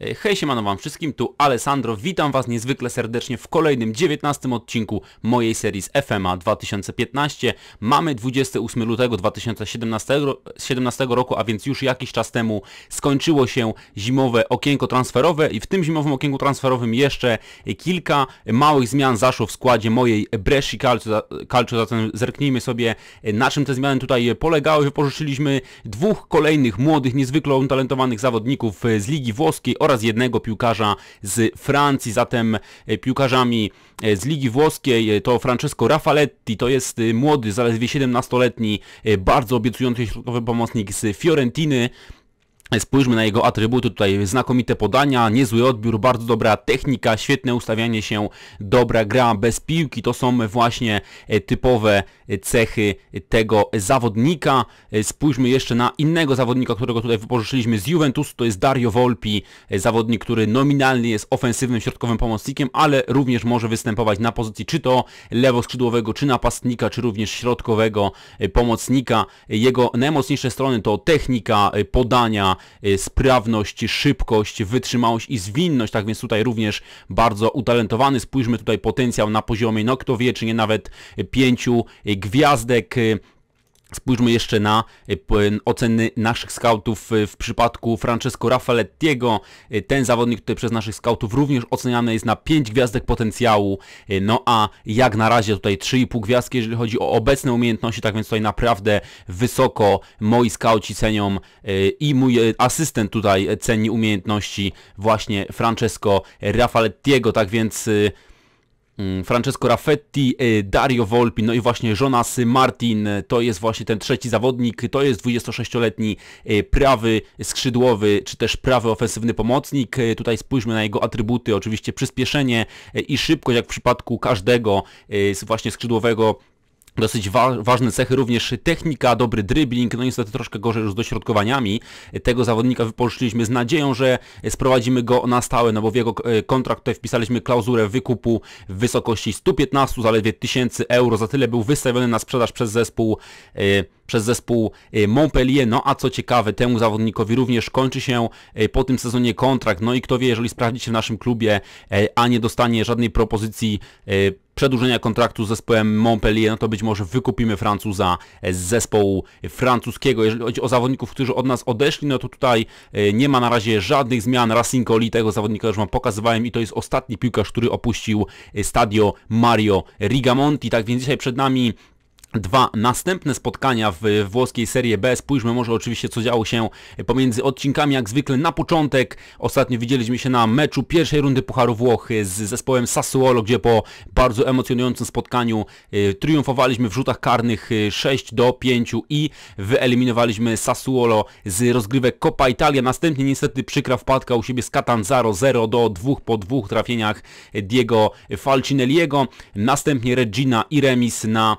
E, hej, siemano wam wszystkim, tu Alessandro, witam was niezwykle serdecznie w kolejnym 19 odcinku mojej serii z FMA 2015. Mamy 28 lutego 2017 17 roku, a więc już jakiś czas temu skończyło się zimowe okienko transferowe i w tym zimowym okienku transferowym jeszcze kilka małych zmian zaszło w składzie mojej Bresci Calcio, zatem zerknijmy sobie na czym te zmiany tutaj polegały. Wypożyczyliśmy dwóch kolejnych młodych, niezwykle utalentowanych zawodników z Ligi Włoskiej oraz jednego piłkarza z Francji, zatem e, piłkarzami e, z Ligi Włoskiej e, to Francesco Rafaletti, to jest młody, zaledwie 17-letni, bardzo obiecujący środkowy pomocnik z Fiorentiny, Spójrzmy na jego atrybuty, tutaj znakomite podania, niezły odbiór, bardzo dobra technika, świetne ustawianie się, dobra gra bez piłki, to są właśnie e, typowe e, cechy tego zawodnika. E, spójrzmy jeszcze na innego zawodnika, którego tutaj wypożyczyliśmy z Juventusu, to jest Dario Volpi, zawodnik, który nominalnie jest ofensywnym środkowym pomocnikiem, ale również może występować na pozycji czy to lewoskrzydłowego, czy napastnika, czy również środkowego pomocnika. Jego najmocniejsze strony to technika, podania, sprawność, szybkość, wytrzymałość i zwinność, tak więc tutaj również bardzo utalentowany. Spójrzmy tutaj potencjał na poziomie, no kto wie, czy nie nawet pięciu gwiazdek. Spójrzmy jeszcze na e, oceny naszych scoutów w przypadku Francesco Raffalettiego. E, ten zawodnik tutaj przez naszych scoutów również oceniany jest na 5 gwiazdek potencjału. E, no a jak na razie tutaj 3,5 gwiazdki, jeżeli chodzi o obecne umiejętności, tak więc tutaj naprawdę wysoko moi scouci cenią i mój asystent tutaj ceni umiejętności właśnie Francesco Raffalettiego, tak więc Francesco Raffetti, e, Dario Volpi, no i właśnie Jonas Martin, to jest właśnie ten trzeci zawodnik, to jest 26-letni e, prawy skrzydłowy, czy też prawy ofensywny pomocnik. E, tutaj spójrzmy na jego atrybuty, oczywiście przyspieszenie i szybkość, jak w przypadku każdego właśnie skrzydłowego Dosyć wa ważne cechy również technika, dobry dribbling, no niestety troszkę gorzej już z dośrodkowaniami. Tego zawodnika wypożyczyliśmy z nadzieją, że sprowadzimy go na stałe, no bo w jego e, kontrakt tutaj wpisaliśmy klauzurę wykupu w wysokości 115 zaledwie tysięcy euro. Za tyle był wystawiony na sprzedaż przez zespół yy, przez zespół y, Montpellier. No a co ciekawe, temu zawodnikowi również kończy się po tym sezonie kontrakt. No i kto wie, jeżeli sprawdzi się w naszym klubie, a nie dostanie żadnej propozycji przedłużenia kontraktu z zespołem Montpellier, no to być może wykupimy Francuza z zespołu francuskiego. Jeżeli chodzi o zawodników, którzy od nas odeszli, no to tutaj nie ma na razie żadnych zmian. Racing Oli, tego zawodnika już Wam pokazywałem i to jest ostatni piłkarz, który opuścił stadio Mario Rigamonti. Tak więc dzisiaj przed nami Dwa następne spotkania w włoskiej Serie B. Spójrzmy może oczywiście co działo się pomiędzy odcinkami. Jak zwykle na początek ostatnio widzieliśmy się na meczu pierwszej rundy Pucharu Włoch z zespołem Sassuolo, gdzie po bardzo emocjonującym spotkaniu y, triumfowaliśmy w rzutach karnych 6 y, do 5 i wyeliminowaliśmy Sassuolo z rozgrywek Coppa Italia. Następnie niestety przykra wpadka u siebie z Catanzaro 0 do 2 po dwóch trafieniach Diego Falcinelliego. Następnie Regina i remis na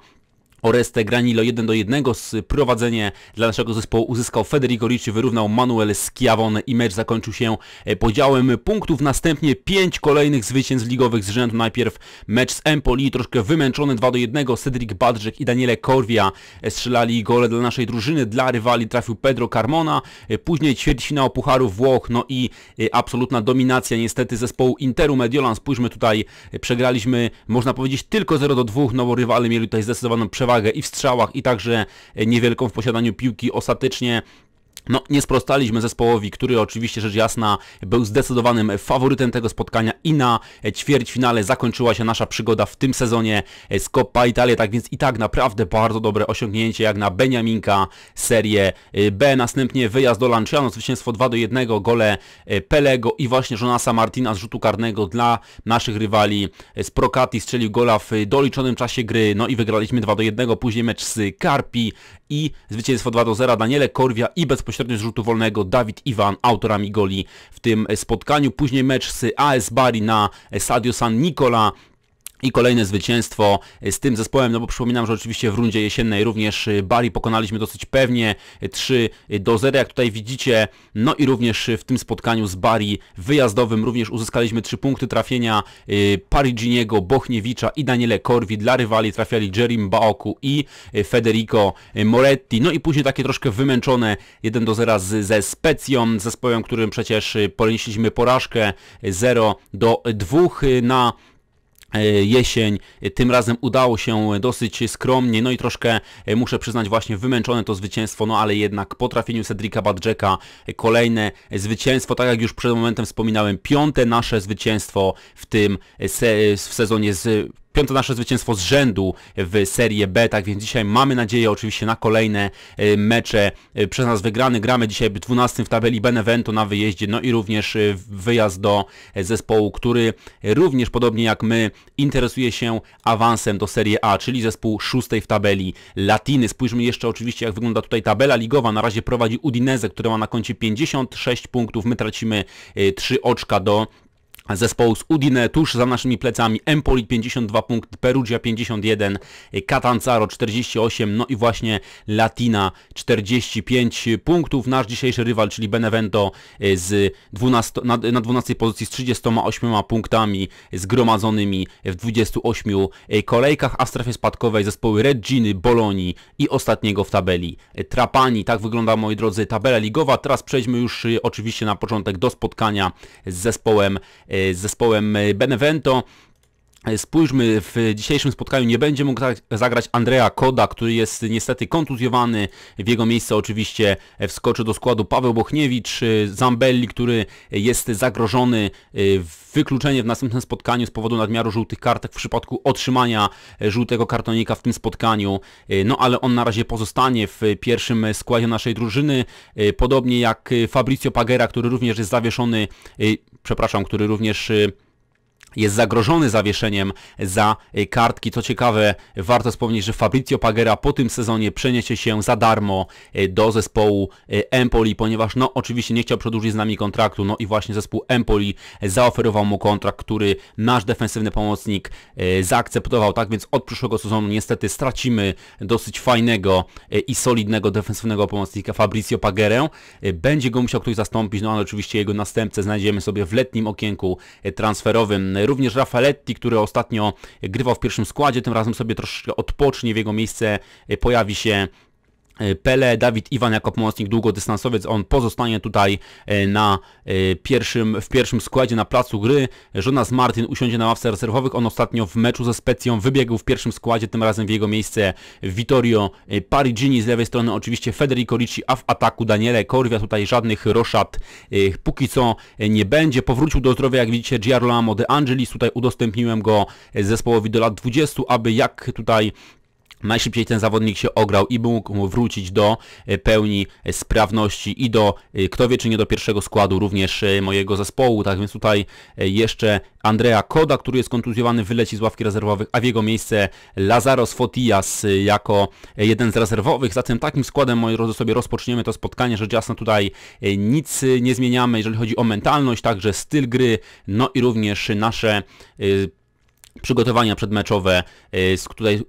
Oreste Granilo 1 do 1. Prowadzenie dla naszego zespołu uzyskał Federico Ricci, wyrównał Manuel Schiavone i mecz zakończył się e, podziałem punktów. Następnie 5 kolejnych zwycięstw ligowych z rzędu. Najpierw mecz z Empoli, troszkę wymęczony 2 do 1. Cedric Badrzek i Daniele Corvia e, strzelali gole dla naszej drużyny. Dla rywali trafił Pedro Carmona. E, później ćwierćfinał Pucharu Włoch, no i absolutna dominacja niestety zespołu Interu Mediolan. Spójrzmy tutaj, przegraliśmy można powiedzieć tylko 0 do 2, no bo rywale mieli tutaj zdecydowaną przewagę przewagę i w strzałach i także niewielką w posiadaniu piłki. Ostatecznie no, nie sprostaliśmy zespołowi, który oczywiście rzecz jasna był zdecydowanym faworytem tego spotkania i na ćwierćfinale zakończyła się nasza przygoda w tym sezonie z Coppa Italia, tak więc i tak naprawdę bardzo dobre osiągnięcie jak na Beniaminka, serię B, następnie wyjazd do Lanciano, zwycięstwo 2 do 1, gole Pelego i właśnie Jonasa Martina z rzutu karnego dla naszych rywali. Z Procati strzelił gola w doliczonym czasie gry, no i wygraliśmy 2 do 1, później mecz z Carpi i zwycięstwo 2 do 0, Daniele Korwia i bezpośrednio bezpośrednio z rzutu wolnego Dawid Iwan, autorami goli w tym spotkaniu. Później mecz z AS Bari na Stadio San Nicola I kolejne zwycięstwo z tym zespołem, no bo przypominam, że oczywiście w rundzie jesiennej również Bari pokonaliśmy dosyć pewnie 3 do 0, jak tutaj widzicie. No i również w tym spotkaniu z Bari wyjazdowym również uzyskaliśmy 3 punkty trafienia Pariginiego, Bochniewicza i Daniele Korwi. Dla rywali trafiali Jerim Baoku i Federico Moretti. No i później takie troszkę wymęczone 1 do 0 z, ze Specją, zespołem, którym przecież ponieśliśmy porażkę 0 do 2 na E, jesień. Tym razem udało się dosyć skromnie, no i troszkę e, muszę przyznać właśnie wymęczone to zwycięstwo, no ale jednak po trafieniu Cedrika Badżeka e, kolejne zwycięstwo, tak jak już przed momentem wspominałem, piąte nasze zwycięstwo w tym se w sezonie z piąte nasze zwycięstwo z rzędu w Serie B, tak więc dzisiaj mamy nadzieję oczywiście na kolejne e, mecze e, przez nas wygrane. Gramy dzisiaj 12 w tabeli Benevento na wyjeździe, no i również e, wyjazd do zespołu, który również podobnie jak my interesuje się awansem do Serie A, czyli zespół szóstej w tabeli Latiny. Spójrzmy jeszcze oczywiście jak wygląda tutaj tabela ligowa. Na razie prowadzi Udinese, które ma na koncie 56 punktów. My tracimy 3 oczka do zespołu z Udine tuż za naszymi plecami Empoli 52 punkty, Perugia 51, Catanzaro 48, no i właśnie Latina 45 punktów. Nasz dzisiejszy rywal, czyli Benevento e, z 12, na, na 12 pozycji z 38 punktami zgromadzonymi w 28 e, kolejkach, a w strefie spadkowej zespoły Reginy, Bolonii i ostatniego w tabeli e, Trapani. Tak wygląda, moi drodzy, tabela ligowa. Teraz przejdźmy już oczywiście na początek do spotkania z zespołem z zespołem Benevento. Spójrzmy, w dzisiejszym spotkaniu nie będzie mógł zagrać Andrea Koda, który jest niestety kontuzjowany. W jego miejsce oczywiście wskoczy do składu Paweł Bochniewicz, Zambelli, który jest zagrożony wykluczenie w następnym spotkaniu z powodu nadmiaru żółtych kartek w przypadku otrzymania żółtego kartonika w tym spotkaniu. No ale on na razie pozostanie w pierwszym składzie naszej drużyny, podobnie jak Fabrizio Pagera, który również jest zawieszony, przepraszam, który również jest zagrożony zawieszeniem za y, kartki. Co ciekawe, warto wspomnieć, że Fabrizio Pagera po tym sezonie przeniesie się za darmo y, do zespołu y, Empoli, ponieważ no oczywiście nie chciał przedłużyć z nami kontraktu, no i właśnie zespół Empoli zaoferował mu kontrakt, który nasz defensywny pomocnik zaakceptował, tak więc od przyszłego sezonu niestety stracimy dosyć fajnego i solidnego defensywnego pomocnika Fabrizio Pagerę. Będzie go musiał ktoś zastąpić, no ale oczywiście jego następcę znajdziemy sobie w letnim okienku transferowym Również Rafaletti, który ostatnio grywał w pierwszym składzie, tym razem sobie troszkę odpocznie, w jego miejsce pojawi się Pele, Dawid Iwan jako pomocnik długodystansowiec, on pozostanie tutaj e, na e, pierwszym, w pierwszym składzie na placu gry. Jonas Martin usiądzie na ławce rezerwowych, on ostatnio w meczu ze Specją wybiegł w pierwszym składzie, tym razem w jego miejsce Vittorio Parigini, z lewej strony oczywiście Federico Ricci, a w ataku Daniele Korwia, tutaj żadnych roszad póki co nie będzie. Powrócił do zdrowia, jak widzicie, Gianrolamo De Angelis, tutaj udostępniłem go zespołowi do lat 20, aby jak tutaj najszybciej ten zawodnik się ograł i mógł wrócić do e, pełni e, sprawności i do, e, kto wie czy nie do pierwszego składu również mojego zespołu, tak więc tutaj jeszcze Andrea Koda, który jest kontuzjowany, wyleci z ławki rezerwowych, a w jego miejsce Lazaros Fotias jako jeden z rezerwowych, zatem takim składem, moi drodzy, sobie rozpoczniemy to spotkanie, rzecz jasna tutaj nic nie zmieniamy, jeżeli chodzi o mentalność, także styl gry, no i również nasze przygotowania przedmeczowe, y,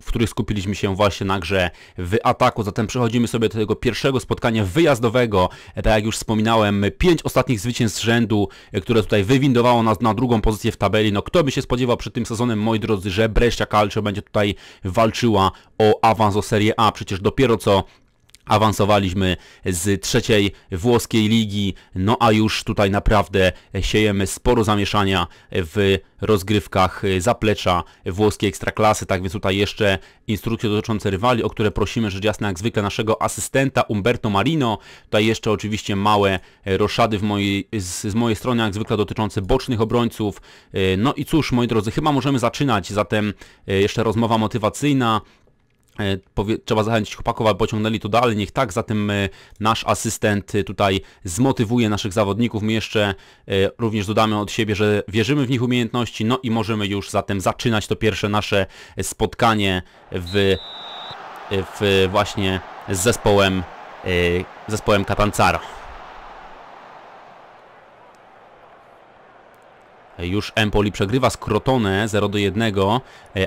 w których skupiliśmy się właśnie na grze w ataku. Zatem przechodzimy sobie do tego pierwszego spotkania wyjazdowego. Tak jak już wspominałem, pięć ostatnich zwycięstw z rzędu, y, które tutaj wywindowało nas na drugą pozycję w tabeli. No kto by się spodziewał przed tym sezonem, moi drodzy, że Brescia Calcio będzie tutaj walczyła o awans o Serie A. Przecież dopiero co awansowaliśmy z trzeciej włoskiej ligi, no a już tutaj naprawdę siejemy sporo zamieszania w rozgrywkach zaplecza włoskiej ekstraklasy, tak więc tutaj jeszcze instrukcje dotyczące rywali, o które prosimy rzecz jasna jak zwykle naszego asystenta Umberto Marino, tutaj jeszcze oczywiście małe roszady w mojej, z, z mojej strony jak zwykle dotyczące bocznych obrońców, no i cóż moi drodzy, chyba możemy zaczynać, zatem jeszcze rozmowa motywacyjna, E, trzeba zachęcić chłopaków, aby pociągnęli to dalej, niech tak, zatem e, nasz asystent e, tutaj zmotywuje naszych zawodników, my jeszcze również dodamy od siebie, że wierzymy w nich umiejętności, no i możemy już zatem zaczynać to pierwsze nasze spotkanie w, w właśnie z zespołem, zespołem Katancara. Już Empoli przegrywa z Crotone 0 do 1,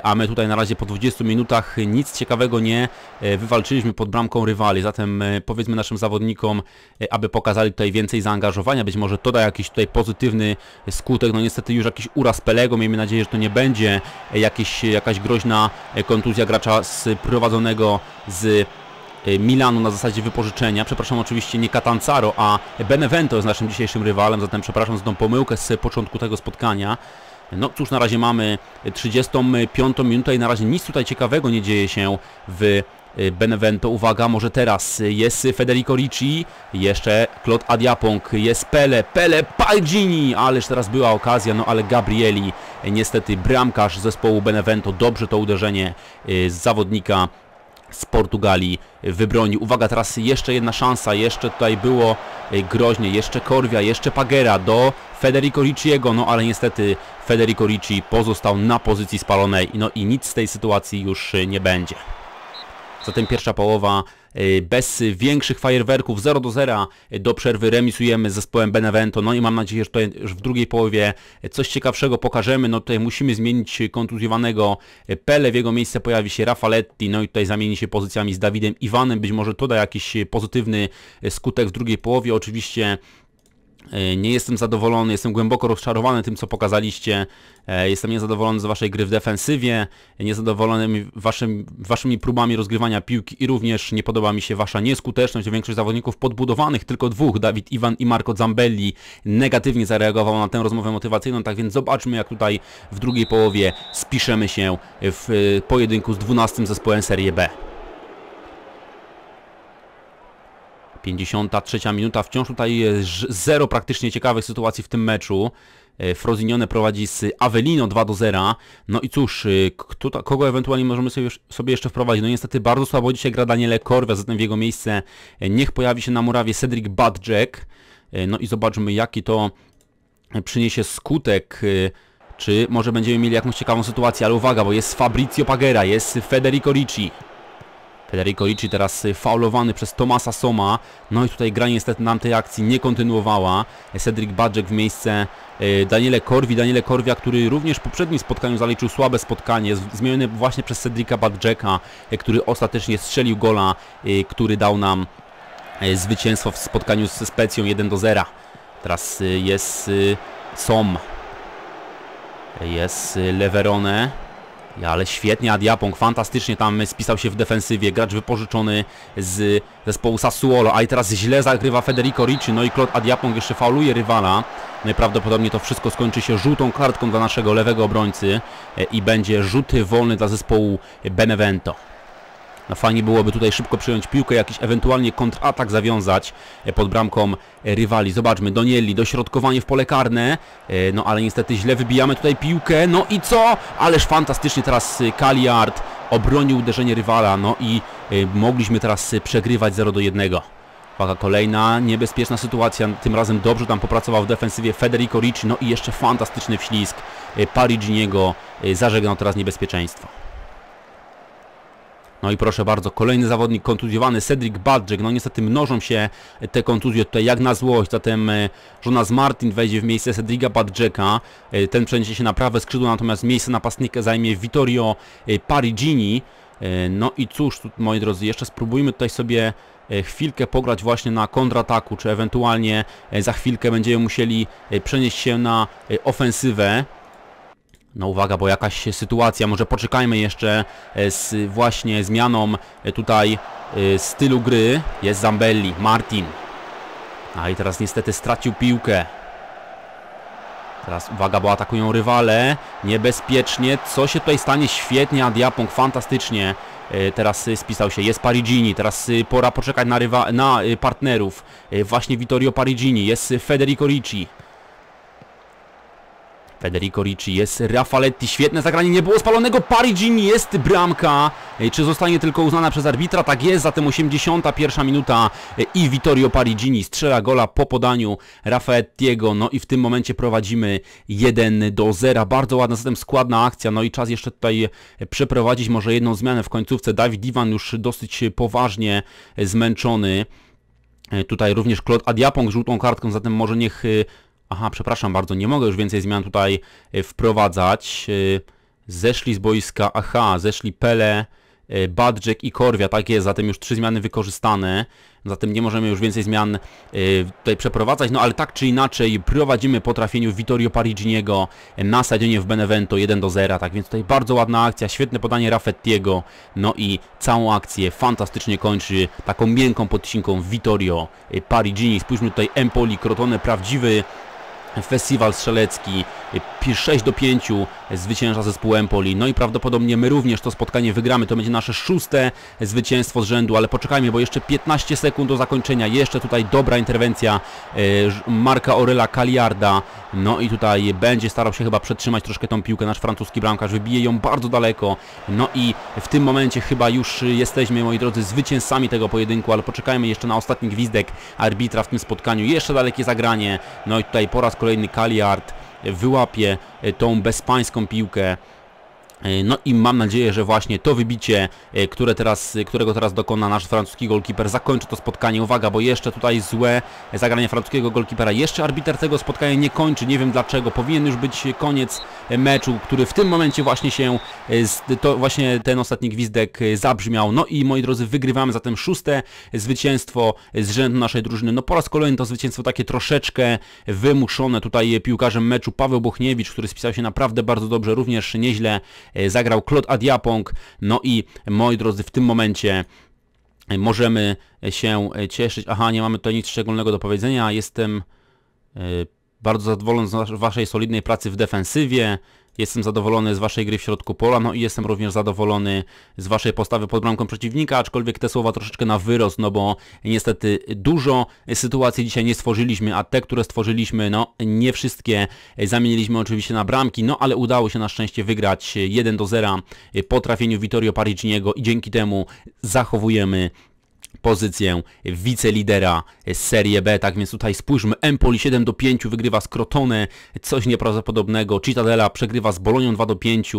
a my tutaj na razie po 20 minutach nic ciekawego nie e, wywalczyliśmy pod bramką rywali. Zatem e, powiedzmy naszym zawodnikom, e, aby pokazali tutaj więcej zaangażowania. Być może to da jakiś tutaj pozytywny skutek. No niestety już jakiś uraz Pelego. Miejmy nadzieję, że to nie będzie jakieś, jakaś groźna kontuzja gracza sprowadzonego z Milanu na zasadzie wypożyczenia. Przepraszam oczywiście nie Catanzaro, a Benevento jest naszym dzisiejszym rywalem, zatem przepraszam za tą pomyłkę z początku tego spotkania. No cóż, na razie mamy 35 minutę i na razie nic tutaj ciekawego nie dzieje się w y, Benevento. Uwaga, może teraz jest Federico Ricci, jeszcze Claude Adiapong, jest Pele, Pele, Palgini, ależ teraz była okazja, no ale Gabrieli, niestety bramkarz zespołu Benevento, dobrze to uderzenie z zawodnika z Portugalii wybroni. Uwaga, teraz jeszcze jedna szansa, jeszcze tutaj było e, groźnie, jeszcze Korwia, jeszcze Pagera do Federico Ricciego, no ale niestety Federico Ricci pozostał na pozycji spalonej, no i nic z tej sytuacji już e, nie będzie. Zatem pierwsza połowa bez większych fajerwerków 0 do 0 do przerwy remisujemy z zespołem Benevento. No i mam nadzieję, że, tutaj, w drugiej połowie coś ciekawszego pokażemy. No tutaj musimy zmienić kontuzjowanego Pele, w jego miejsce pojawi się Rafaletti, no i tutaj zamieni się pozycjami z Dawidem Iwanem. Być może to da jakiś pozytywny skutek w drugiej połowie. Oczywiście nie jestem zadowolony, jestem głęboko rozczarowany tym, co pokazaliście. E, jestem niezadowolony z waszej gry w defensywie, niezadowolony waszym, waszymi próbami rozgrywania piłki i również nie podoba mi się wasza nieskuteczność. Większość zawodników podbudowanych, tylko dwóch, Dawid Iwan i Marco Zambelli, negatywnie zareagował na tę rozmowę motywacyjną. Tak więc zobaczmy, jak tutaj w drugiej połowie spiszemy się w e, pojedynku z 12 zespołem Serie B. 53 minuta, wciąż tutaj zero praktycznie ciekawych sytuacji w tym meczu. E, Frozinione prowadzi z Avelino 2 do 0. No i cóż, e, kto, kogo ewentualnie możemy sobie, sobie jeszcze wprowadzić? No niestety bardzo słabo dzisiaj gra Daniele Korwia, zatem w jego miejsce e, niech pojawi się na murawie Cedric Badjack. No i zobaczmy jaki to przyniesie skutek czy może będziemy mieli jakąś ciekawą sytuację, ale uwaga, bo jest Fabrizio Pagera, jest Federico Ricci. Federico Ricci teraz faulowany przez Tomasa Soma. No i tutaj gra niestety nam tej akcji nie kontynuowała. Cedric Badżek w miejsce e, Daniele Korwi. Daniele Korwia, który również w poprzednim spotkaniu zaliczył słabe spotkanie, zmieniony właśnie przez Cedrica Badżeka, e, który ostatecznie strzelił gola, który dał nam zwycięstwo w spotkaniu ze Specją 1 do 0. Teraz jest Som. Jest Leverone. Ale świetnie Adiapong, fantastycznie tam spisał się w defensywie, gracz wypożyczony z zespołu Sassuolo, a i teraz źle zagrywa Federico Ricci, no i Claude Adiapong jeszcze fauluje rywala. Najprawdopodobniej to wszystko skończy się żółtą kartką dla naszego lewego obrońcy e, i będzie rzuty wolny dla zespołu Benevento. No fajnie byłoby tutaj szybko przyjąć piłkę, jakiś ewentualnie kontratak zawiązać e, pod bramką e, rywali. Zobaczmy, Donielli, dośrodkowanie w pole karne, e, no ale niestety źle wybijamy tutaj piłkę, no i co? Ależ fantastycznie teraz Kaliard obronił uderzenie rywala, no i mogliśmy teraz przegrywać 0 do 1. Uwaga, kolejna niebezpieczna sytuacja, tym razem dobrze tam popracował w defensywie Federico Ricci, no i jeszcze fantastyczny wślizg Pariginiego zażegnał teraz niebezpieczeństwo. No i proszę bardzo, kolejny zawodnik kontuzjowany, Cedric Badżyk. No niestety mnożą się te kontuzje tutaj jak na złość. Zatem e, Jonas Martin wejdzie w miejsce Cedrica Badżyka. E, ten przeniesie się na prawe skrzydło, natomiast miejsce napastnika zajmie Vittorio e, Parigini. No i cóż, moi drodzy, jeszcze spróbujmy tutaj sobie chwilkę pograć właśnie na kontrataku, czy ewentualnie za chwilkę będziemy musieli przenieść się na ofensywę. No uwaga, bo jakaś sytuacja, może poczekajmy jeszcze e, z właśnie zmianą e, tutaj e, stylu gry. Jest Zambelli, Martin. A i teraz niestety stracił piłkę. Teraz uwaga, bo atakują rywale. Niebezpiecznie. Co się tutaj stanie? Świetnie, Adiapong fantastycznie. Teraz spisał się. Jest Parigini. Teraz pora poczekać na, rywa na partnerów. Właśnie Vittorio Parigini. Jest Federico Ricci. Federico Ricci, jest Rafaletti, świetne zagranie, nie było spalonego, Parigini, jest bramka, czy zostanie tylko uznana przez arbitra, tak jest, zatem 81 minuta. I Vittorio Parigini strzela gola po podaniu Rafaettiego, no i w tym momencie prowadzimy 1 do 0, bardzo ładna zatem składna akcja, no i czas jeszcze tutaj przeprowadzić może jedną zmianę w końcówce, Dawid Iwan już dosyć poważnie zmęczony, tutaj również Claude Adiapong żółtą kartką, zatem może niech Aha, przepraszam bardzo, nie mogę już więcej zmian tutaj e, wprowadzać. E, zeszli z boiska, aha, zeszli Pele, e, Badżek i Korwia, tak jest, zatem już trzy zmiany wykorzystane, zatem nie możemy już więcej zmian tutaj przeprowadzać, no ale tak czy inaczej prowadzimy po trafieniu Vittorio Pariginiego na stadionie w Benevento 1 do 0, tak więc tutaj bardzo ładna akcja, świetne podanie Raffettiego, no i całą akcję fantastycznie kończy taką miękką podcinką Vittorio Parigini, spójrzmy tutaj Empoli, Crotone, prawdziwy festiwal strzelecki, 6 do 5 zwycięża zespół Empoli. No i prawdopodobnie my również to spotkanie wygramy. To będzie nasze szóste zwycięstwo z rzędu, ale poczekajmy, bo jeszcze 15 sekund do zakończenia. Jeszcze tutaj dobra interwencja e, Marka Orela Kaliarda. No i tutaj będzie starał się chyba przetrzymać troszkę tą piłkę nasz francuski bramkarz. Wybije ją bardzo daleko. No i w tym momencie chyba już jesteśmy, moi drodzy, zwycięzcami tego pojedynku, ale poczekajmy jeszcze na ostatni gwizdek arbitra w tym spotkaniu. Jeszcze dalekie zagranie. No i tutaj po raz kolejny Kaliard wyłapie tą bezpańską piłkę no i mam nadzieję, że właśnie to wybicie, e, które teraz, którego teraz dokona nasz francuski golkiper, zakończy to spotkanie. Uwaga, bo jeszcze tutaj złe zagranie francuskiego golkipera. Jeszcze arbiter tego spotkania nie kończy, nie wiem dlaczego. Powinien już być koniec meczu, który w tym momencie właśnie się, e, to właśnie ten ostatni gwizdek zabrzmiał. No i moi drodzy, wygrywamy zatem szóste zwycięstwo z rzędu naszej drużyny. No po raz kolejny to zwycięstwo takie troszeczkę wymuszone. Tutaj piłkarzem meczu Paweł Bochniewicz, który spisał się naprawdę bardzo dobrze, również nieźle E, zagrał Claude Adiapong, no i moi drodzy, w tym momencie e, możemy się e, cieszyć. Aha, nie mamy tutaj nic szczególnego do powiedzenia. Jestem bardzo zadowolony z Waszej solidnej pracy w defensywie. Jestem zadowolony z Waszej gry w środku pola, no i jestem również zadowolony z Waszej postawy pod bramką przeciwnika, aczkolwiek te słowa troszeczkę na wyrost, no bo niestety dużo sytuacji dzisiaj nie stworzyliśmy, a te, które stworzyliśmy, no nie wszystkie zamieniliśmy oczywiście na bramki, no ale udało się na szczęście wygrać 1 do 0 po trafieniu Vittorio Pariginiego i dzięki temu zachowujemy pozycję wicelidera Serie B, tak więc tutaj spójrzmy, Empoli 7 do 5 wygrywa z Crotone, coś nieprawdopodobnego, Cittadella przegrywa z Bolonią 2 do 5,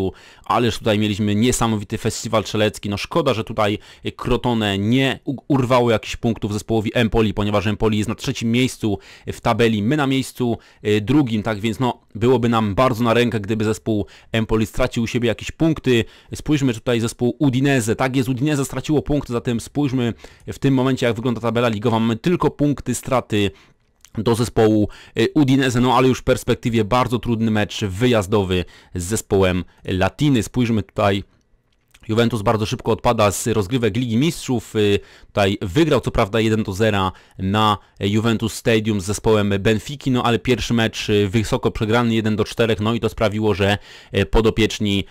ależ tutaj mieliśmy niesamowity festiwal strzelecki, no szkoda, że tutaj Crotone nie urwało jakichś punktów zespołowi Empoli, ponieważ Empoli jest na trzecim miejscu w tabeli, my na miejscu e, drugim, tak więc no byłoby nam bardzo na rękę, gdyby zespół Empoli stracił u siebie jakieś punkty, spójrzmy tutaj zespół Udinese, tak jest, Udinese straciło punkty, zatem spójrzmy w tym momencie, jak wygląda tabela ligowa, mamy tylko punkty straty do zespołu y, Udinese, no ale już w perspektywie bardzo trudny mecz wyjazdowy z zespołem Latiny. Spójrzmy tutaj Juventus bardzo szybko odpada z rozgrywek Ligi Mistrzów. Y, tutaj wygrał co prawda 1 do 0 na Juventus Stadium z zespołem Benfiki, no ale pierwszy mecz y, wysoko przegrany 1 do 4, no i to sprawiło, że podopieczni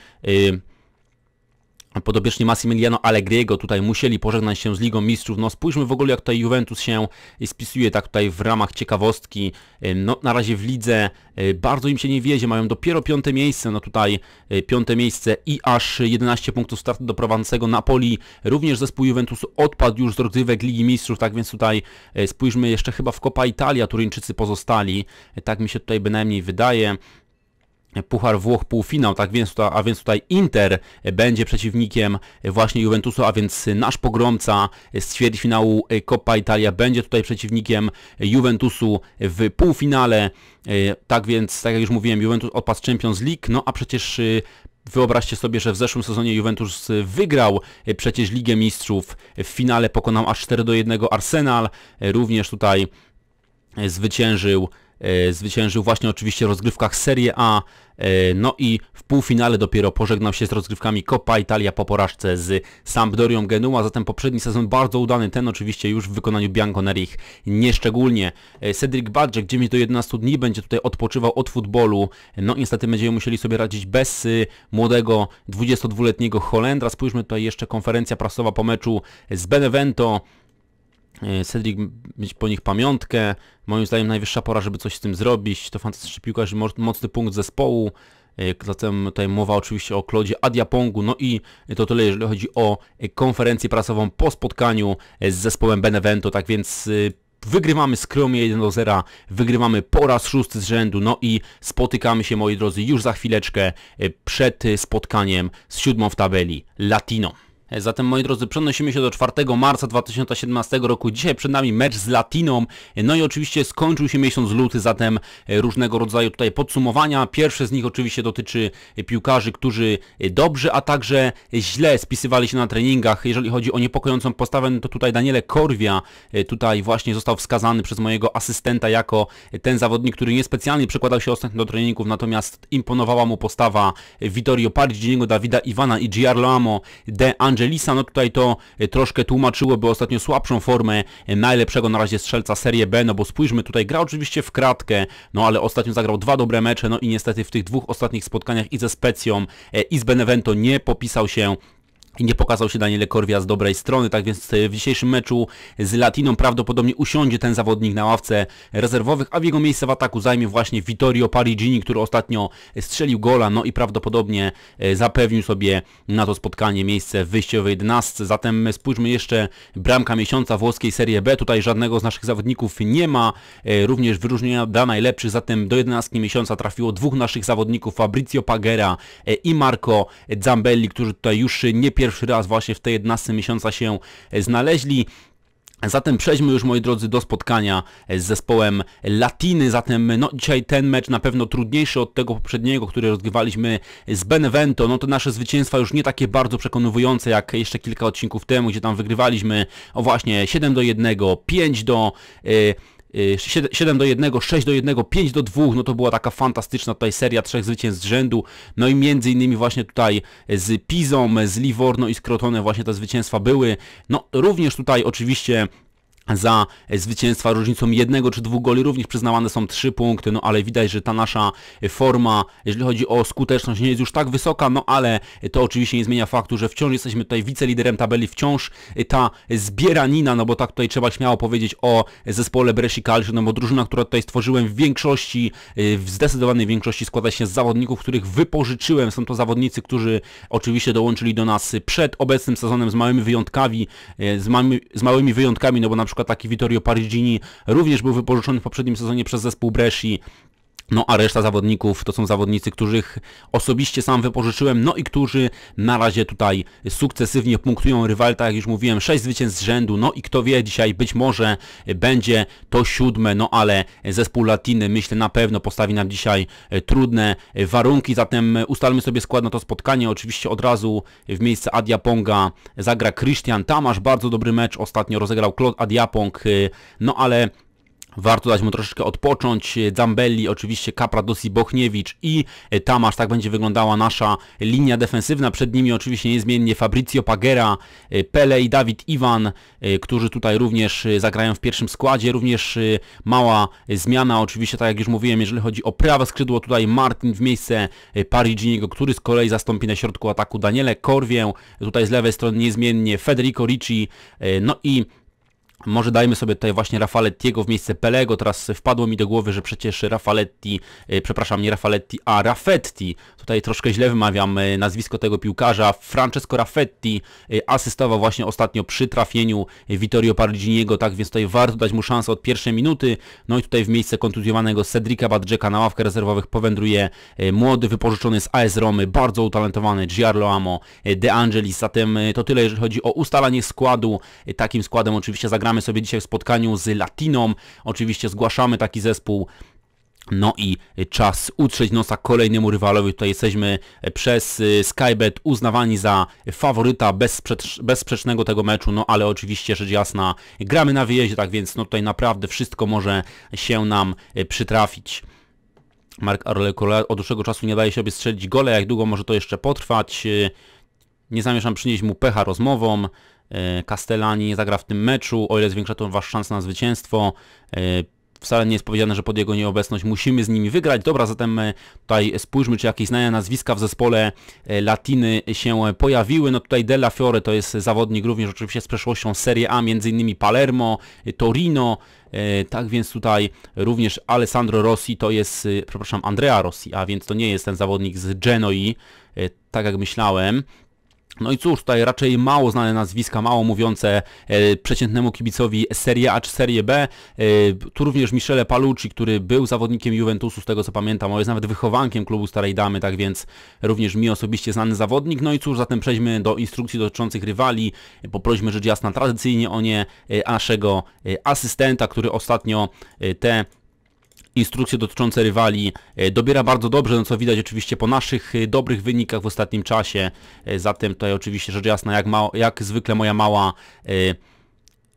podobiecznie Massimiliano Allegriego tutaj musieli pożegnać się z Ligą Mistrzów. No spójrzmy w ogóle jak tutaj Juventus się spisuje tak tutaj w ramach ciekawostki. No na razie w lidze e, bardzo im się nie wiedzie, mają dopiero piąte miejsce, no tutaj piąte miejsce i aż 11 punktów startu do prowadzącego Napoli. Również zespół Juventusu odpadł już z rozgrywek Ligi Mistrzów, tak więc tutaj spójrzmy jeszcze chyba w Copa Italia Turyńczycy pozostali. Tak mi się tutaj bynajmniej wydaje. Puchar Włoch półfinał, tak więc a więc tutaj Inter będzie przeciwnikiem właśnie Juventusu, a więc nasz pogromca z ćwierćfinału Coppa Italia będzie tutaj przeciwnikiem Juventusu w półfinale. Tak więc, tak jak już mówiłem, Juventus odpadł Champions League, no a przecież Wyobraźcie sobie, że w zeszłym sezonie Juventus wygrał przecież Ligę Mistrzów. W finale pokonał aż 4 do 1 Arsenal. Również tutaj zwyciężył E, zwyciężył właśnie oczywiście w rozgrywkach Serie A, e, no i w półfinale dopiero pożegnał się z rozgrywkami Coppa Italia po porażce z Sampdorią Genua, zatem poprzedni sezon bardzo udany, ten oczywiście już w wykonaniu Bianconerich nieszczególnie. E, Cedric Badżek 9 do 11 dni będzie tutaj odpoczywał od futbolu, no niestety będziemy musieli sobie radzić bez młodego 22-letniego Holendra. Spójrzmy tutaj jeszcze konferencja prasowa po meczu z Benevento, E, Cedric mieć po nich pamiątkę. Moim zdaniem najwyższa pora, żeby coś z tym zrobić. To fantastyczny piłkarz, mocny punkt zespołu. E, zatem tutaj mowa oczywiście o Klodzie Adiapongu. No i to tyle, jeżeli chodzi o konferencję prasową po spotkaniu z zespołem Benevento. Tak więc e, Wygrywamy skromnie 1 do 0, wygrywamy po raz szósty z rzędu, no i spotykamy się moi drodzy już za chwileczkę przed spotkaniem z siódmą w tabeli Latino. E, zatem moi drodzy, przenosimy się do 4 marca 2017 roku. Dzisiaj przed nami mecz z Latiną. E, no i oczywiście skończył się miesiąc luty, zatem e, różnego rodzaju tutaj podsumowania. Pierwsze z nich oczywiście dotyczy piłkarzy, którzy dobrze, a także źle spisywali się na treningach. Jeżeli chodzi o niepokojącą postawę, no to tutaj Daniele Korwia tutaj właśnie został wskazany przez mojego asystenta jako ten zawodnik, który niespecjalnie przekładał się ostatnio do treningów, natomiast imponowała mu postawa Vittorio Pariginiego, Dawida Iwana i Giarloamo de Angelisa, no tutaj to e, troszkę tłumaczyłoby ostatnio słabszą formę e, najlepszego na razie strzelca Serie B, no bo spójrzmy, tutaj gra oczywiście w kratkę, no ale ostatnio zagrał dwa dobre mecze, no i niestety w tych dwóch ostatnich spotkaniach i ze Specją e, i z Benevento nie popisał się i nie pokazał się Daniele Korwia z dobrej strony, tak więc w dzisiejszym meczu z Latiną prawdopodobnie usiądzie ten zawodnik na ławce rezerwowych, a w jego miejsce w ataku zajmie właśnie Vittorio Parigini, który ostatnio strzelił gola, no i prawdopodobnie e, zapewnił sobie na to spotkanie miejsce w wyjściowej 11. Zatem spójrzmy jeszcze bramka miesiąca włoskiej Serie B, tutaj żadnego z naszych zawodników nie ma, e, również wyróżnienia dla najlepszych, zatem do 11 miesiąca trafiło dwóch naszych zawodników, Fabrizio Pagera e, i Marco Zambelli, którzy tutaj już nie pierwszy pierwszy raz właśnie w tej 11 miesiąca się e, znaleźli. Zatem przejdźmy już moi drodzy do spotkania e, z zespołem Latiny, zatem no dzisiaj ten mecz na pewno trudniejszy od tego poprzedniego, który rozgrywaliśmy z Benevento, no to nasze zwycięstwa już nie takie bardzo przekonujące jak jeszcze kilka odcinków temu, gdzie tam wygrywaliśmy o właśnie 7 do 1, 5 do... Yy, 7 do 1, 6 do 1, 5 do 2, no to była taka fantastyczna tutaj seria trzech zwycięstw z rzędu, no i między innymi właśnie tutaj z Pizą, z Livorno i z Crotone właśnie te zwycięstwa były, no również tutaj oczywiście za zwycięstwa różnicą jednego czy dwóch goli. Również przyznawane są trzy punkty, no ale widać, że ta nasza forma, jeżeli chodzi o skuteczność, nie jest już tak wysoka, no ale to oczywiście nie zmienia faktu, że wciąż jesteśmy tutaj wiceliderem tabeli, wciąż ta zbieranina, no bo tak tutaj trzeba śmiało powiedzieć o zespole Bresci Calcio, no bo drużyna, która tutaj stworzyłem w większości, w zdecydowanej większości składa się z zawodników, których wypożyczyłem, są to zawodnicy, którzy oczywiście dołączyli do nas przed obecnym sezonem z małymi wyjątkami, z małymi, z małymi wyjątkami, no bo na przykład taki Vittorio Parigini również był wypożyczony w poprzednim sezonie przez zespół Bresci. No a reszta zawodników to są zawodnicy, których osobiście sam wypożyczyłem, no i którzy na razie tutaj sukcesywnie punktują rywal, tak jak już mówiłem, 6 zwycięstw z rzędu, no i kto wie, dzisiaj być może będzie to siódme, no ale zespół Latiny myślę na pewno postawi nam dzisiaj trudne warunki, zatem ustalmy sobie skład na to spotkanie, oczywiście od razu w miejsce Adiaponga zagra Christian Tamasz, bardzo dobry mecz, ostatnio rozegrał Claude Adiapong, no ale Warto dać mu troszeczkę odpocząć. Zambelli, oczywiście Kapradosi, Bochniewicz i Tamasz. Tak będzie wyglądała nasza linia defensywna. Przed nimi oczywiście niezmiennie Fabrizio Pagera, Pele i Dawid Iwan, którzy tutaj również zagrają w pierwszym składzie. Również mała zmiana, oczywiście tak jak już mówiłem, jeżeli chodzi o prawe skrzydło, tutaj Martin w miejsce Pariginiego, który z kolei zastąpi na środku ataku Daniele Korwię. Tutaj z lewej strony niezmiennie Federico Ricci. No i może dajmy sobie tutaj właśnie Rafalettiego w miejsce Pelego. Teraz wpadło mi do głowy, że przecież Rafaletti, e, przepraszam, nie Rafaletti, a Raffetti. Tutaj troszkę źle wymawiam e, nazwisko tego piłkarza. Francesco Raffetti e, asystował właśnie ostatnio przy trafieniu Vittorio Pariginiego, tak więc tutaj warto dać mu szansę od pierwszej minuty. No i tutaj w miejsce kontuzjowanego Cedrika Badżeka na ławkę rezerwowych powędruje młody, wypożyczony z AS Romy, bardzo utalentowany Giarlo De Angelis. Zatem to tyle, jeżeli chodzi o ustalanie składu. Takim składem oczywiście zagramy Zagramy sobie dzisiaj w spotkaniu z Latiną. Oczywiście zgłaszamy taki zespół. No i czas utrzeć nosa kolejnemu rywalowi. Tutaj jesteśmy przez y, Skybet uznawani za faworyta bezsprzecznego tego meczu, no ale oczywiście rzecz jasna gramy na wyjeździe, tak więc no tutaj naprawdę wszystko może się nam y, przytrafić. Mark Arleko od dłuższego czasu nie daje się strzelić gole, jak długo może to jeszcze potrwać. Y, nie zamierzam przynieść mu pecha rozmową. E, Castellani nie zagra w tym meczu, o ile zwiększa to wasz szans na zwycięstwo. E, wcale nie jest powiedziane, że pod jego nieobecność musimy z nimi wygrać. Dobra, zatem e, tutaj spójrzmy, czy jakieś znane nazwiska w zespole Latiny się pojawiły. No tutaj Della Fiore to jest zawodnik również oczywiście z przeszłością Serie A, innymi Palermo, Torino, tak więc tutaj również Alessandro Rossi to jest, przepraszam, Andrea Rossi, a więc to nie jest ten zawodnik z Genoi, tak jak myślałem. No i cóż, tutaj raczej mało znane nazwiska, mało mówiące e, przeciętnemu kibicowi Serie A czy Serie B. E, tu również Michele Palucci, który był zawodnikiem Juventusu, z tego co pamiętam, on jest nawet wychowankiem klubu Starej Damy, tak więc również mi osobiście znany zawodnik. No i cóż, zatem przejdźmy do instrukcji dotyczących rywali. Poprośmy rzecz jasna tradycyjnie o nie e, naszego e, asystenta, który ostatnio e, te instrukcje dotyczące rywali e, dobiera bardzo dobrze, no co widać oczywiście po naszych e, dobrych wynikach w ostatnim czasie. E, zatem tutaj oczywiście rzecz jasna, jak, jak zwykle moja mała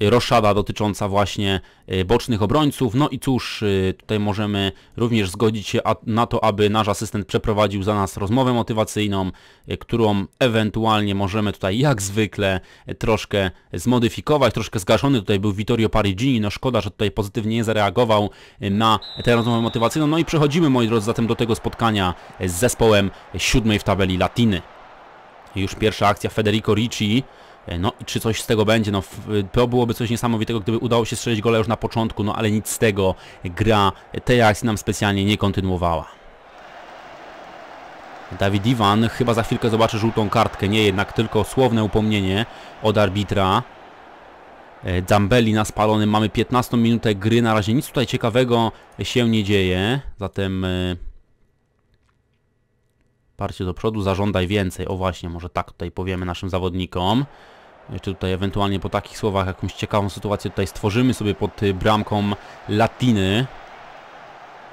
roszada dotycząca właśnie e, bocznych obrońców. No i cóż, e, tutaj możemy również zgodzić się na to, aby nasz asystent przeprowadził za nas rozmowę motywacyjną, e, którą ewentualnie możemy tutaj jak zwykle troszkę zmodyfikować. Troszkę zgaszony tutaj był Vittorio Parigini, no szkoda, że tutaj pozytywnie nie zareagował na tę rozmowę motywacyjną. No i przechodzimy, moi drodzy, zatem do tego spotkania z zespołem siódmej w tabeli Latiny. Już pierwsza akcja Federico Ricci no i czy coś z tego będzie? No to byłoby coś niesamowitego, gdyby udało się strzelić gole już na początku, no ale nic z tego. Gra tej akcji nam specjalnie nie kontynuowała. Dawid Iwan chyba za chwilkę zobaczy żółtą kartkę, nie jednak tylko słowne upomnienie od arbitra. E, Zambelli na spalonym, mamy 15 minutę gry, na razie nic tutaj ciekawego się nie dzieje, zatem e, parcie do przodu, zażądaj więcej, o właśnie, może tak tutaj powiemy naszym zawodnikom. Jeszcze tutaj ewentualnie po takich słowach jakąś ciekawą sytuację tutaj stworzymy sobie pod y, bramką Latiny.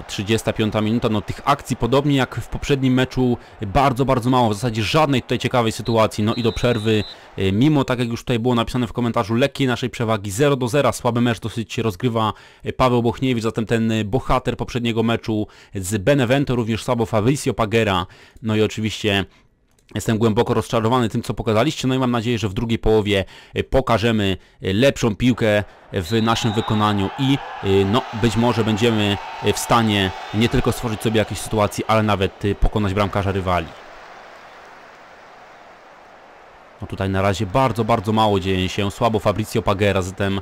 35 minuta, no tych akcji podobnie jak w poprzednim meczu bardzo, bardzo mało, w zasadzie żadnej tutaj ciekawej sytuacji, no i do przerwy, y, mimo tak jak już tutaj było napisane w komentarzu, lekkiej naszej przewagi 0 do 0, słaby mecz dosyć rozgrywa y, Paweł Bochniewicz, zatem ten bohater poprzedniego meczu z Benevento, również słabo Fabrizio Pagera, no i oczywiście Jestem głęboko rozczarowany tym, co pokazaliście, no i mam nadzieję, że w drugiej połowie e, pokażemy e, lepszą piłkę w naszym wykonaniu i e, no, być może będziemy w stanie nie tylko stworzyć sobie jakieś sytuacji, ale nawet pokonać bramkarza rywali. No tutaj na razie bardzo, bardzo mało dzieje się, słabo Fabrizio Pagera, zatem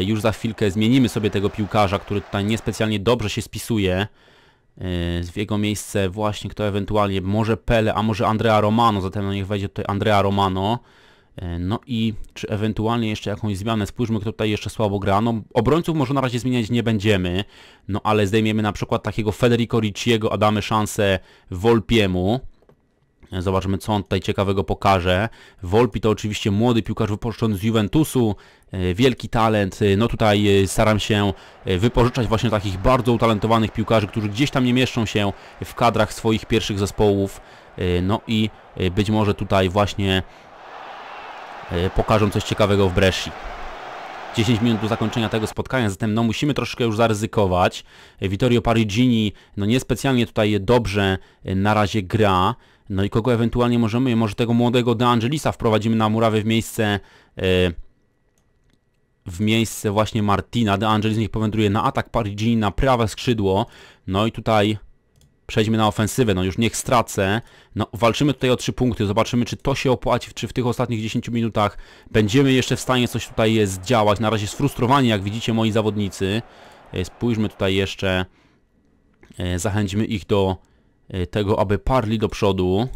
już za chwilkę zmienimy sobie tego piłkarza, który tutaj niespecjalnie dobrze się spisuje. W jego miejsce właśnie kto ewentualnie, może Pele, a może Andrea Romano, zatem no niech wejdzie tutaj Andrea Romano. E, no i czy ewentualnie jeszcze jakąś zmianę, spójrzmy kto tutaj jeszcze słabo gra, no obrońców może na razie zmieniać nie będziemy, no ale zdejmiemy na przykład takiego Federico Ricciego, a damy szansę Volpiemu. Zobaczymy, co on tutaj ciekawego pokaże. Volpi to oczywiście młody piłkarz wypożyczony z Juventusu, e, wielki talent. E, no tutaj e, staram się wypożyczać właśnie takich bardzo utalentowanych piłkarzy, którzy gdzieś tam nie mieszczą się w kadrach swoich pierwszych zespołów. No i być może tutaj właśnie pokażą coś ciekawego w Bresci. 10 minut do zakończenia tego spotkania, zatem no musimy troszkę już zaryzykować. Vittorio Parigini no niespecjalnie tutaj dobrze na razie gra. No i kogo ewentualnie możemy, może tego młodego De Angelisa wprowadzimy na murawę w miejsce e, w miejsce właśnie Martina. De Angelis niech powędruje na atak Parigini na prawe skrzydło. No i tutaj przejdźmy na ofensywę, no już niech stracę. No walczymy tutaj o trzy punkty, zobaczymy czy to się opłaci, czy w tych ostatnich 10 minutach będziemy jeszcze w stanie coś tutaj zdziałać. Na razie sfrustrowani, jak widzicie moi zawodnicy. E, spójrzmy tutaj jeszcze, e, zachęćmy ich do tego, aby parli do przodu.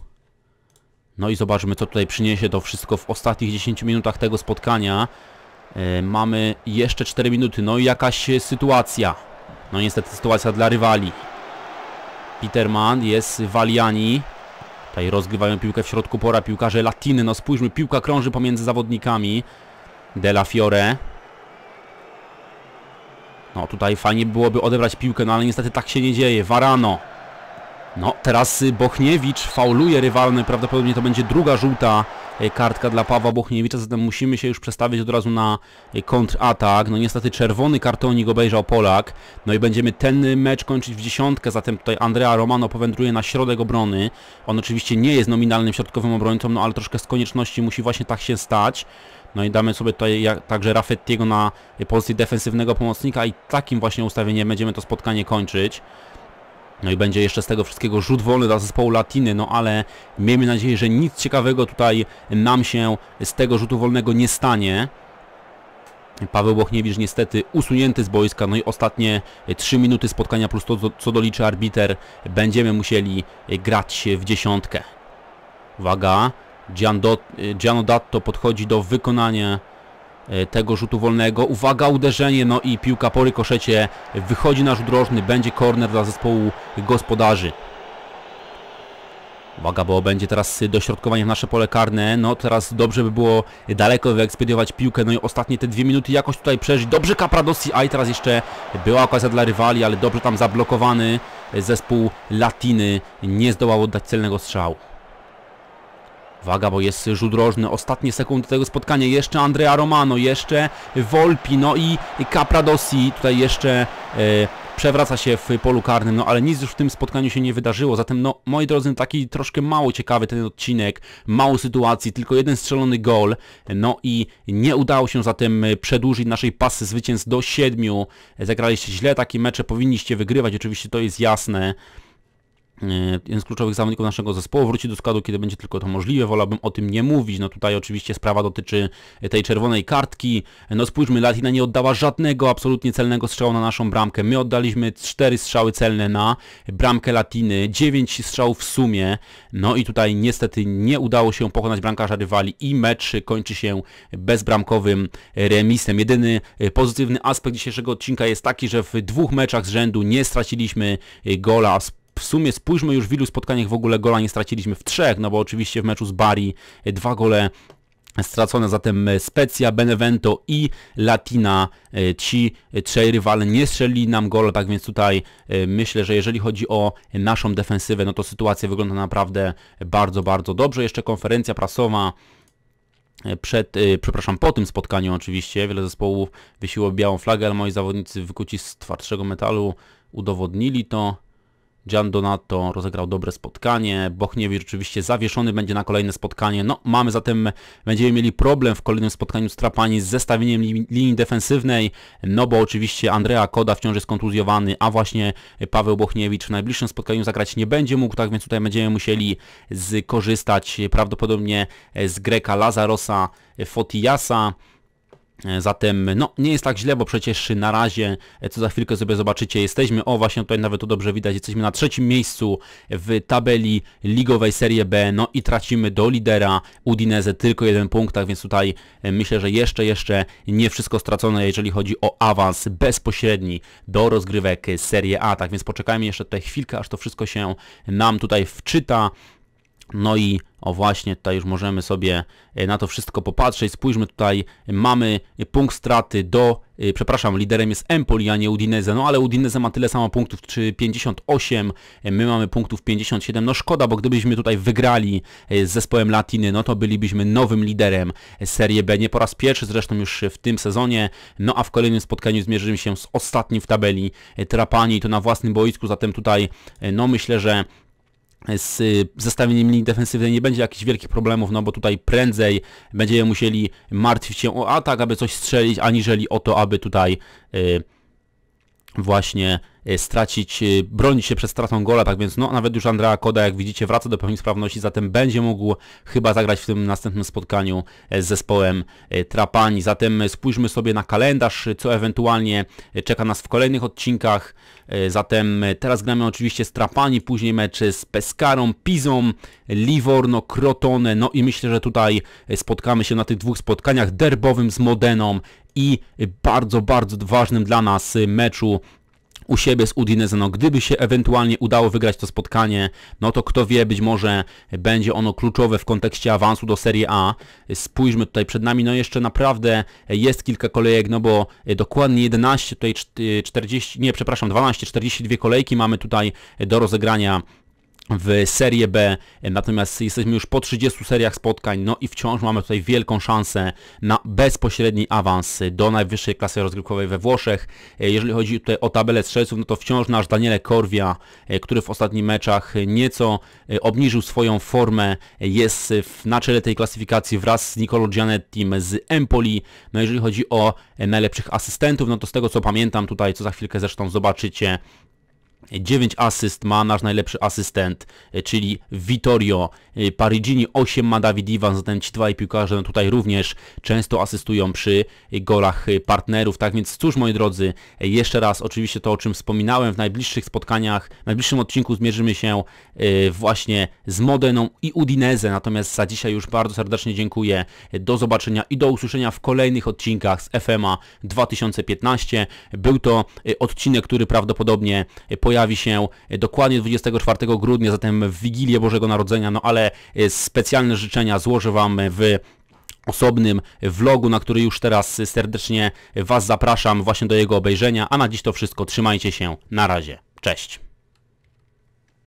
No i zobaczmy, co tutaj przyniesie to wszystko w ostatnich 10 minutach tego spotkania. Y, mamy jeszcze 4 minuty, no i jakaś sytuacja. No niestety sytuacja dla rywali. Peterman, jest Waliani. Tutaj rozgrywają piłkę w środku pora piłkarze Latiny. No spójrzmy, piłka krąży pomiędzy zawodnikami. De La Fiore. No tutaj fajnie byłoby odebrać piłkę, no ale niestety tak się nie dzieje. Varano. No, teraz Bochniewicz fauluje rywalny, prawdopodobnie to będzie druga żółta e, kartka dla Pawła Bochniewicza, zatem musimy się już przestawić od razu na e, kontratak. No niestety czerwony kartonik obejrzał Polak, no i będziemy ten mecz kończyć w dziesiątkę, zatem tutaj Andrea Romano powędruje na środek obrony. On oczywiście nie jest nominalnym środkowym obrońcą, no ale troszkę z konieczności musi właśnie tak się stać. No i damy sobie tutaj także Raffettiego na pozycji defensywnego pomocnika i takim właśnie ustawieniem będziemy to spotkanie kończyć. No i będzie jeszcze z tego wszystkiego rzut wolny dla zespołu Latiny, no ale miejmy nadzieję, że nic ciekawego tutaj nam się z tego rzutu wolnego nie stanie. Paweł Bochniewicz niestety usunięty z boiska, no i ostatnie 3 minuty spotkania plus to, co doliczy arbiter, będziemy musieli grać w dziesiątkę. Uwaga, Gianodatto podchodzi do wykonania tego rzutu wolnego. Uwaga, uderzenie, no i piłka po rykoszecie wychodzi na rzut rożny, będzie korner dla zespołu gospodarzy. Uwaga, bo będzie teraz dośrodkowanie w nasze pole karne. No teraz dobrze by było daleko wyekspediować piłkę. No i ostatnie te dwie minuty jakoś tutaj przeżyć. Dobrze Capradosi, a i teraz jeszcze była okazja dla rywali, ale dobrze tam zablokowany zespół Latiny. Nie zdołał oddać celnego strzału. Uwaga, bo jest rzut rożny, ostatnie sekundy tego spotkania, jeszcze Andrea Romano, jeszcze Volpi, no i Capradosi, tutaj jeszcze e, przewraca się w polu karnym, no ale nic już w tym spotkaniu się nie wydarzyło, zatem no moi drodzy, taki troszkę mało ciekawy ten odcinek, mało sytuacji, tylko jeden strzelony gol, no i nie udało się zatem przedłużyć naszej pasy zwycięstw do siedmiu, zagraliście źle takie mecze, powinniście wygrywać, oczywiście to jest jasne, E, jeden z kluczowych zawodników naszego zespołu wróci do składu, kiedy będzie tylko to możliwe. Wolałbym o tym nie mówić. No tutaj oczywiście sprawa dotyczy tej czerwonej kartki. No spójrzmy, Latina nie oddała żadnego absolutnie celnego strzału na naszą bramkę. My oddaliśmy cztery strzały celne na bramkę Latiny, dziewięć strzałów w sumie. No i tutaj niestety nie udało się pokonać bramkarza rywali i mecz kończy się bezbramkowym remisem. Jedyny pozytywny aspekt dzisiejszego odcinka jest taki, że w dwóch meczach z rzędu nie straciliśmy gola, w sumie spójrzmy już w ilu spotkaniach w ogóle gola nie straciliśmy w trzech, no bo oczywiście w meczu z Bari dwa gole stracone, zatem Specja, Benevento i Latina, e, ci trzej rywale nie strzelili nam gola, tak więc tutaj e, myślę, że jeżeli chodzi o naszą defensywę, no to sytuacja wygląda naprawdę bardzo, bardzo dobrze. Jeszcze konferencja prasowa e, przed, przepraszam, po tym spotkaniu oczywiście, wiele zespołów wysiło białą flagę, ale moi zawodnicy wykuci z twardszego metalu udowodnili to. Gian Donato rozegrał dobre spotkanie, Bochniewicz oczywiście zawieszony będzie na kolejne spotkanie. No, mamy zatem, będziemy mieli problem w kolejnym spotkaniu z Trapani z zestawieniem linii defensywnej, no bo oczywiście Andrea Koda wciąż jest kontuzjowany, a właśnie Paweł Bochniewicz w najbliższym spotkaniu zagrać nie będzie mógł, tak więc tutaj będziemy musieli skorzystać prawdopodobnie z Greka Lazarosa Fotiasa, zatem no, nie jest tak źle, bo przecież na razie, e, co za chwilkę sobie zobaczycie, jesteśmy, o właśnie tutaj nawet to dobrze widać, jesteśmy na trzecim miejscu w tabeli ligowej Serie B, no i tracimy do lidera Udinese tylko jeden punkt, tak więc tutaj e, myślę, że jeszcze, jeszcze nie wszystko stracone, jeżeli chodzi o awans bezpośredni do rozgrywek Serie A, tak więc poczekajmy jeszcze tutaj chwilkę, aż to wszystko się nam tutaj wczyta. No i o właśnie, tutaj już możemy sobie e, na to wszystko popatrzeć. Spójrzmy tutaj, mamy punkt straty do, e, przepraszam, liderem jest Empoli, a nie Udinese. No ale Udinese ma tyle samo punktów, czy 58, e, my mamy punktów 57. No szkoda, bo gdybyśmy tutaj wygrali z zespołem Latiny, no to bylibyśmy nowym liderem Serie B. Nie po raz pierwszy zresztą już w tym sezonie. No a w kolejnym spotkaniu zmierzymy się z ostatnim w tabeli Trapani, to na własnym boisku, zatem tutaj no myślę, że z zestawieniem linii defensywnej nie będzie jakichś wielkich problemów, no bo tutaj prędzej będziemy musieli martwić się o atak, aby coś strzelić, aniżeli o to, aby tutaj y, właśnie E, stracić, e, bronić się przed stratą gola, tak więc no nawet już Andrea Koda, jak widzicie, wraca do pełni sprawności, zatem będzie mógł chyba zagrać w tym następnym spotkaniu e, z zespołem Trapani. Zatem spójrzmy sobie na kalendarz, co ewentualnie czeka nas w kolejnych odcinkach. Zatem teraz gramy oczywiście z Trapani, później mecze z Pescarą, Pizą, Livorno, Crotone, no i myślę, że tutaj spotkamy się na tych dwóch spotkaniach derbowym z Modeną i bardzo, bardzo ważnym dla nas meczu u siebie z Udinese. No, gdyby się ewentualnie udało wygrać to spotkanie, no to kto wie, być może będzie ono kluczowe w kontekście awansu do Serie A. Spójrzmy tutaj przed nami, no jeszcze naprawdę jest kilka kolejek, no bo dokładnie 11, tutaj 40, nie przepraszam, 12, 42 kolejki mamy tutaj do rozegrania w Serie B, natomiast jesteśmy już po 30 seriach spotkań, no i wciąż mamy tutaj wielką szansę na bezpośredni awans do najwyższej klasy rozgrywkowej we Włoszech. Jeżeli chodzi tutaj o tabelę strzelców, no to wciąż nasz Daniele Corvia, który w ostatnich meczach nieco obniżył swoją formę, jest na czele tej klasyfikacji wraz z Nicolo Gianettim z Empoli. No jeżeli chodzi o najlepszych asystentów, no to z tego co pamiętam tutaj, co za chwilkę zresztą zobaczycie, 9 asyst ma nasz najlepszy asystent, e, czyli Vittorio e, Parigini, 8 ma Dawid Iwan, zatem ci dwaj piłkarze no tutaj również często asystują przy golach partnerów, tak więc cóż moi drodzy, e, jeszcze raz oczywiście to o czym wspominałem, w najbliższych spotkaniach, w najbliższym odcinku zmierzymy się właśnie z Modeną i Udinese, natomiast za dzisiaj już bardzo serdecznie dziękuję, do zobaczenia i do usłyszenia w kolejnych odcinkach z FMA 2015. Był to odcinek, który prawdopodobnie pojawi pojawi się dokładnie 24 grudnia, zatem w Wigilię Bożego Narodzenia, no ale e, specjalne życzenia złożę Wam w osobnym vlogu, na który już teraz serdecznie Was zapraszam właśnie do jego obejrzenia, a na dziś to wszystko, trzymajcie się, na razie, cześć.